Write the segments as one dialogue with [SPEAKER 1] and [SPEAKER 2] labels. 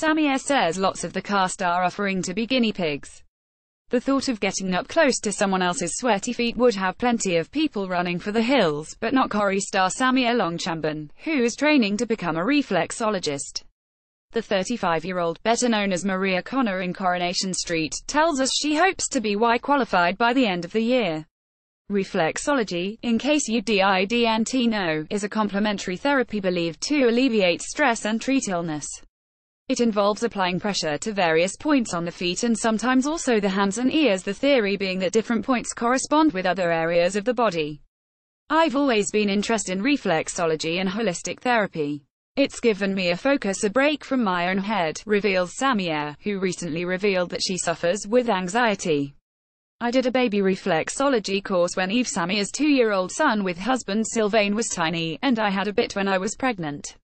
[SPEAKER 1] Samia says lots of the cast are offering to be guinea pigs. The thought of getting up close to someone else's sweaty feet would have plenty of people running for the hills, but not Corrie star Samia Longchambon, who is training to become a reflexologist. The 35-year-old, better known as Maria Connor in Coronation Street, tells us she hopes to be Y qualified by the end of the year. Reflexology, in case you didn't know, is a complementary therapy believed to alleviate stress and treat illness. It involves applying pressure to various points on the feet and sometimes also the hands and ears, the theory being that different points correspond with other areas of the body. I've always been interested in reflexology and holistic therapy. It's given me a focus, a break from my own head, reveals Samia, who recently revealed that she suffers with anxiety. I did a baby reflexology course when Eve Samia's two-year-old son with husband Sylvain was tiny, and I had a bit when I was pregnant.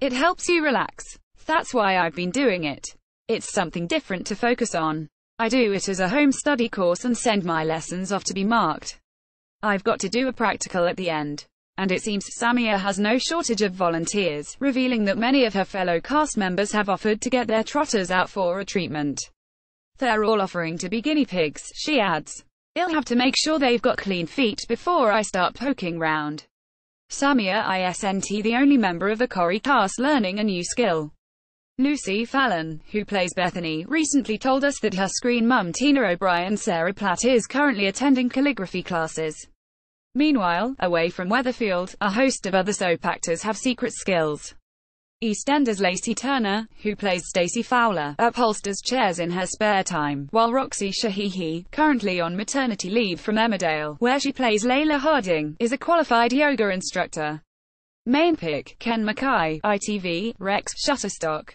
[SPEAKER 1] It helps you relax. That's why I've been doing it. It's something different to focus on. I do it as a home study course and send my lessons off to be marked. I've got to do a practical at the end. And it seems Samia has no shortage of volunteers, revealing that many of her fellow cast members have offered to get their trotters out for a treatment. They're all offering to be guinea pigs, she adds. I'll have to make sure they've got clean feet before I start poking round. Samia isn't the only member of the Corrie cast learning a new skill. Lucy Fallon, who plays Bethany, recently told us that her screen mum Tina O'Brien Sarah Platt is currently attending calligraphy classes. Meanwhile, away from Weatherfield, a host of other soap actors have secret skills. EastEnders Lacey Turner, who plays Stacey Fowler, upholsters chairs in her spare time, while Roxy Shahidi, currently on maternity leave from Emmerdale, where she plays Leyla Harding, is a qualified yoga instructor. Main pick, Ken Mackay, ITV, Rex, Shutterstock.